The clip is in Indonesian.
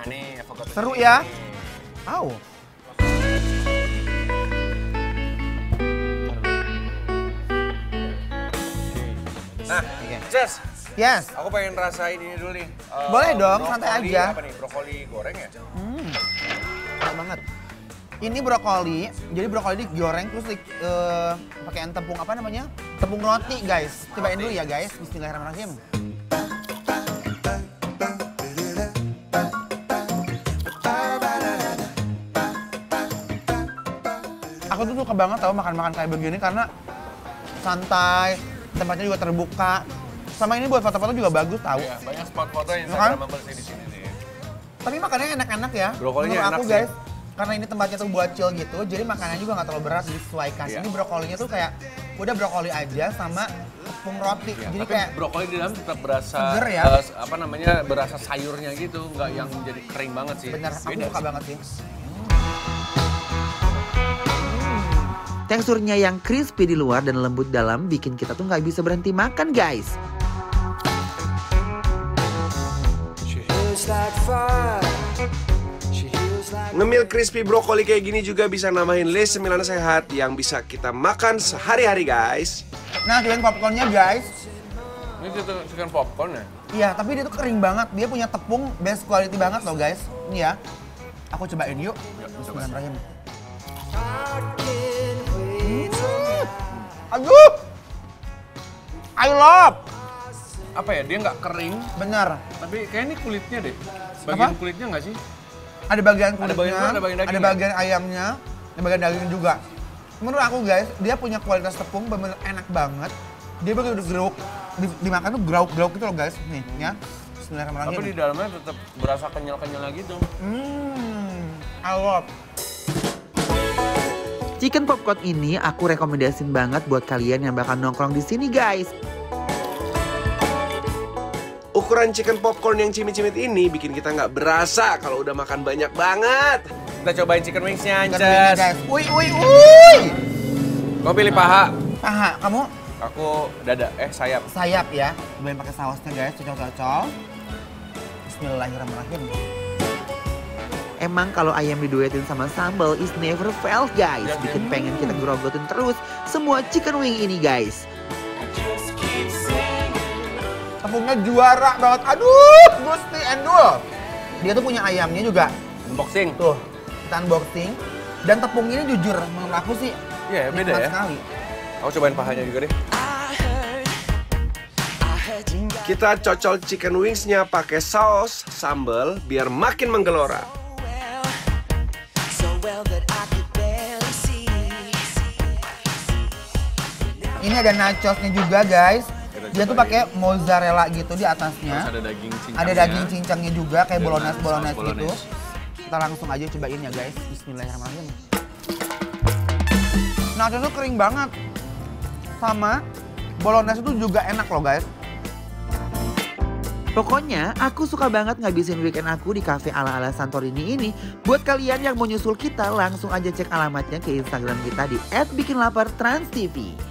Nah, nih avocado. Seru ini. ya? Au. Nah, Oke. Jess, Yes. aku pengen rasain ini dulu nih. Eh, Boleh dong, santai aja. Apa nih? Brokoli goreng ya? Enak banget. Ini brokoli, jadi brokoli digoreng terus di, eh, pakai tepung apa namanya? Tepung roti, guys. Cobain dulu ya, guys. Bismillahirrahmanirrahim. Aku tuh suka banget tau makan-makan kayak begini karena santai, tempatnya juga terbuka. Sama ini buat foto-foto juga bagus tau. Iya, banyak spot foto yang Ya kan? Instagramable sih di sini nih. Tapi makanannya enak-enak ya. Brokolinya Menurut enak aku sih. guys, karena ini tempatnya tuh buat chill gitu, jadi makanannya juga nggak terlalu berat disesuaikan. Iya. Ini brokolinya tuh kayak udah brokoli aja sama tepung roti. Ya, jadi tapi kayak brokoli di dalam tetap berasa Seger ya. eh, apa namanya berasa sayurnya gitu, nggak yang jadi kering banget sih. bener, aku Beda suka sih. banget sih. Teksturnya yang crispy di luar dan lembut dalam bikin kita tuh nggak bisa berhenti makan guys. Ngemil crispy brokoli kayak gini juga bisa nambahin list 9 sehat yang bisa kita makan sehari-hari guys. Nah, kalian popcornnya guys. Ini chicken, chicken popcorn ya? Iya, tapi dia tuh kering banget. Dia punya tepung best quality banget loh guys. Ini ya. Aku cobain yuk. Bismillahirrahmanirrahim. Hmm. Aduh. I love. Apa ya? Dia nggak kering, Bener. tapi kayak ini kulitnya deh. Bagian Apa? kulitnya nggak sih? Ada bagian kulitnya, Ada bagian kulit, ada bagian daging ada ya? bagian ayamnya, ada bagian daging juga. Menurut aku guys, dia punya kualitas tepung bener enak banget. Dia begitu digeruk, di- dimakan tuh grauk-grauk gitu loh guys. Nih ya. Tapi di Bismillahirrahmanirrahim. dalamnya tetap berasa kenyal-kenyal gitu. Hmm, I love. Chicken popcorn ini aku rekomendasiin banget buat kalian yang bakal nongkrong di sini guys. Ukuran chicken popcorn yang cimit-cimit ini bikin kita nggak berasa kalau udah makan banyak banget. Kita cobain chicken wingsnya, Anjas. guys. Wih, wih, wih. Kau pilih paha, Paha, kamu aku dada, eh sayap. sayap ya. Cobain pakai sausnya guys, cocok-cocok. Bismillahirrahmanirrahim. Emang kalau ayam diduetin sama sambal is never fail guys. Bikin pengen kita gerogotin terus semua chicken wing ini guys. Tepungnya juara banget. Aduh, Gusti Endul. Dia tuh punya ayamnya juga. Unboxing. Tuh, kita unboxing. Dan tepung ini jujur, menurut aku sih Iya, beda nikmat ya. sekali. Aku cobain pahanya juga deh. Kita cocol chicken wingsnya pakai saus sambal biar makin menggelora. Ini ada nachosnya juga guys. Dia tuh pakai mozzarella gitu di atasnya. Terus ada daging cincangnya. Ada daging cincangnya juga kayak bolognese bolognese gitu. Kita langsung aja cobain ya guys. Bismillahirrahmanirrahim. Nachos tuh kering banget. Sama bolognese itu juga enak loh guys. Pokoknya aku suka banget ngabisin weekend aku di cafe ala-ala Santorini ini. Buat kalian yang mau nyusul kita langsung aja cek alamatnya ke Instagram kita di @bikinlapartransTV.